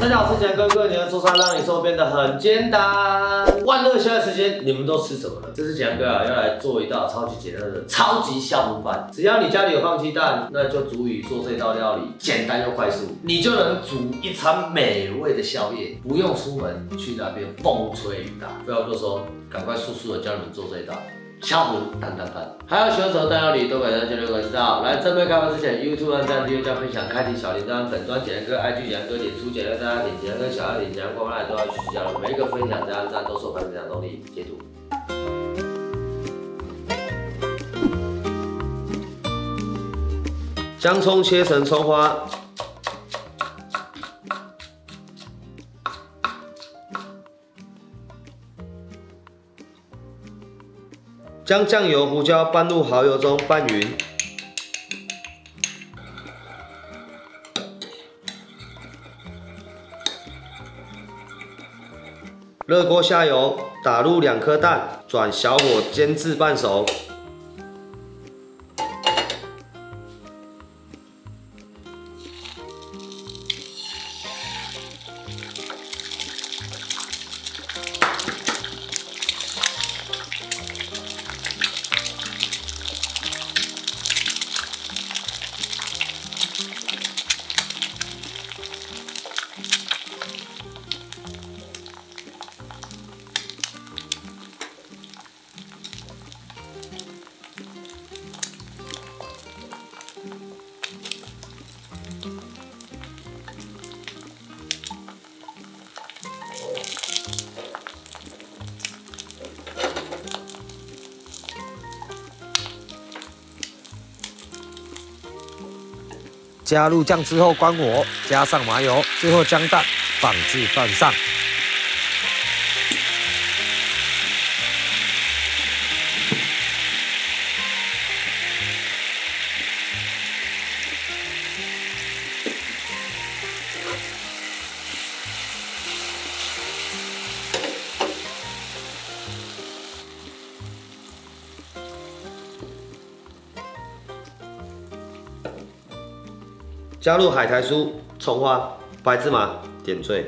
大家好，我是杰哥哥，你的做菜让你生活变得很简单。万乐宵夜时间，你们都吃什么了？这是杰哥啊，要来做一道超级简单的超级酵母饭。只要你家里有放鸡蛋，那就足以做这道料理，简单又快速，你就能煮一餐美味的宵夜，不用出门去那边风吹雨打。不要多说，赶快速速的教你们做这道。小虎蛋蛋饭，还有选手蛋料理都可以在交流知道。来正面开发之前，YouTube 按赞、订阅加分享、开启小铃铛，粉砖简哥、IG 简哥、点出简哥、大家点简哥、小爱点简哥、光来都要去加了。每一个分享、加赞都是我分享动力。截图。姜葱切成葱花。将酱油、胡椒拌入蚝油中拌匀，热锅下油，打入两颗蛋，转小火煎至半熟。加入酱汁后关火，加上麻油，最后将蛋放置饭上。加入海苔酥、葱花、白芝麻，点缀。